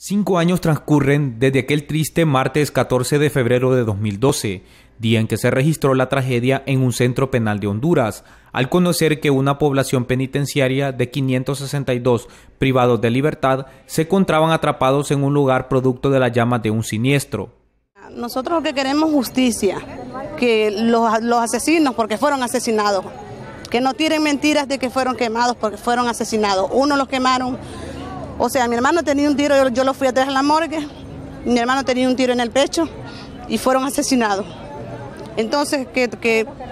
Cinco años transcurren desde aquel triste martes 14 de febrero de 2012, día en que se registró la tragedia en un centro penal de Honduras, al conocer que una población penitenciaria de 562 privados de libertad se encontraban atrapados en un lugar producto de las llamas de un siniestro. Nosotros lo que queremos justicia, que los, los asesinos, porque fueron asesinados, que no tiren mentiras de que fueron quemados porque fueron asesinados. Uno los quemaron o sea, mi hermano tenía un tiro, yo, lo fui a traer a la morgue, mi hermano tenía un tiro en el pecho y fueron asesinados. Entonces, que,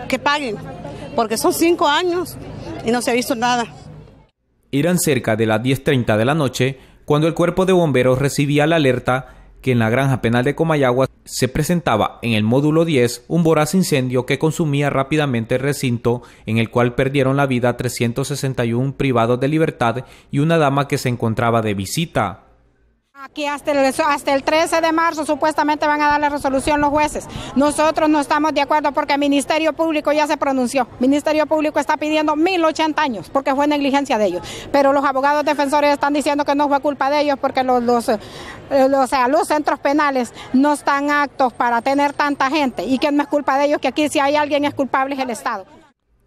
que paguen, porque son cinco años y no se ha visto nada. Eran cerca de las 10.30 de la noche cuando el cuerpo de bomberos recibía la alerta que en la granja penal de Comayagua se presentaba en el módulo 10 un voraz incendio que consumía rápidamente el recinto en el cual perdieron la vida 361 privados de libertad y una dama que se encontraba de visita. Aquí hasta el, hasta el 13 de marzo supuestamente van a dar la resolución los jueces. Nosotros no estamos de acuerdo porque el Ministerio Público ya se pronunció. El Ministerio Público está pidiendo 1080 años porque fue negligencia de ellos. Pero los abogados defensores están diciendo que no fue culpa de ellos porque los, eh, los centros penales no están aptos para tener tanta gente y que no es culpa de ellos, que aquí si hay alguien es culpable es el Estado.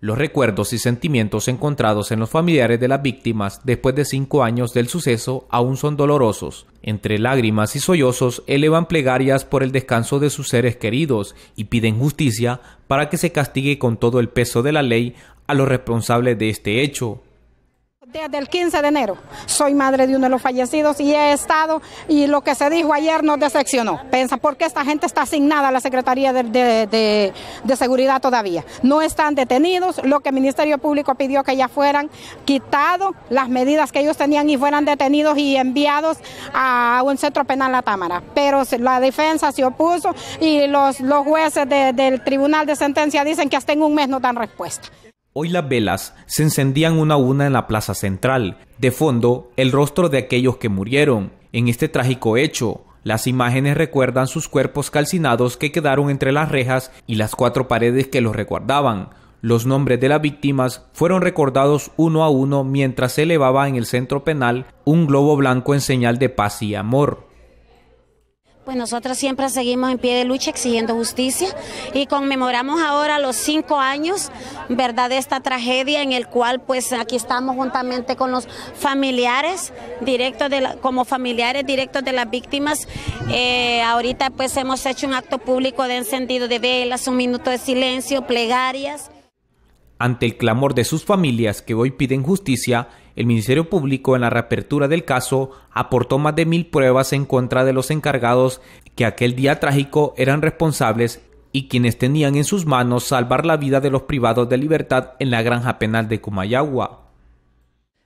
Los recuerdos y sentimientos encontrados en los familiares de las víctimas después de cinco años del suceso aún son dolorosos. Entre lágrimas y sollozos elevan plegarias por el descanso de sus seres queridos y piden justicia para que se castigue con todo el peso de la ley a los responsables de este hecho. Desde el 15 de enero soy madre de uno de los fallecidos y he estado, y lo que se dijo ayer nos decepcionó. Pensa, ¿por qué esta gente está asignada a la Secretaría de, Seguridad todavía? No están detenidos, lo que el Ministerio Público pidió que ya fueran quitados las medidas que ellos tenían y fueran detenidos y enviados a un centro penal La Támara. Pero la defensa se opuso y los, los jueces del Tribunal de Sentencia dicen que hasta en un mes no dan respuesta. Hoy las velas se encendían una a una en la plaza central. De fondo, el rostro de aquellos que murieron en este trágico hecho. Las imágenes recuerdan sus cuerpos calcinados que quedaron entre las rejas y las cuatro paredes que los recuerdaban. Los nombres de las víctimas fueron recordados uno a uno mientras se elevaba en el centro penal un globo blanco en señal de paz y amor. Pues nosotros siempre seguimos en pie de lucha exigiendo justicia y conmemoramos ahora los cinco años, ¿verdad?, de esta tragedia en el cual pues aquí estamos juntamente con los familiares directos de como familiares directos de las víctimas. Eh, ahorita pues hemos hecho un acto público de encendido de velas, un minuto de silencio, plegarias. Ante el clamor de sus familias que hoy piden justicia, el Ministerio Público en la reapertura del caso aportó más de mil pruebas en contra de los encargados que aquel día trágico eran responsables y quienes tenían en sus manos salvar la vida de los privados de libertad en la granja penal de Comayagua.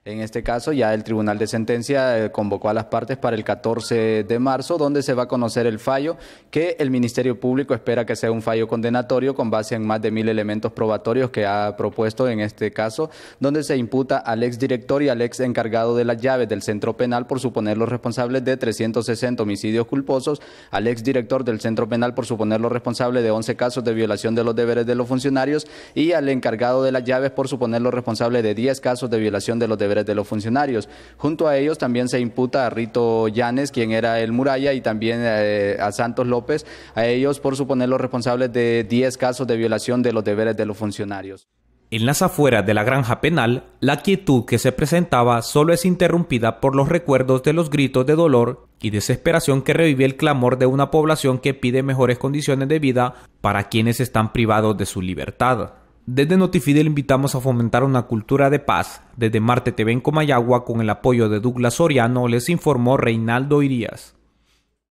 En este caso, ya el Tribunal de Sentencia eh, convocó a las partes para el 14 de marzo, donde se va a conocer el fallo, que el Ministerio Público espera que sea un fallo condenatorio con base en más de mil elementos probatorios que ha propuesto en este caso, donde se imputa al exdirector y al ex encargado de las llaves del centro penal por suponerlos responsables de 360 homicidios culposos, al exdirector del centro penal por suponerlos responsables de 11 casos de violación de los deberes de los funcionarios y al encargado de las llaves por suponerlos responsables de 10 casos de violación de los deberes de los funcionarios. Junto a ellos también se imputa a Rito Llanes, quien era el Muralla, y también eh, a Santos López, a ellos por suponer los responsables de 10 casos de violación de los deberes de los funcionarios. En las afueras de la granja penal, la quietud que se presentaba solo es interrumpida por los recuerdos de los gritos de dolor y desesperación que revive el clamor de una población que pide mejores condiciones de vida para quienes están privados de su libertad. Desde Notifide le invitamos a fomentar una cultura de paz. Desde Marte TV en Comayagua, con el apoyo de Douglas Soriano, les informó Reinaldo Irías.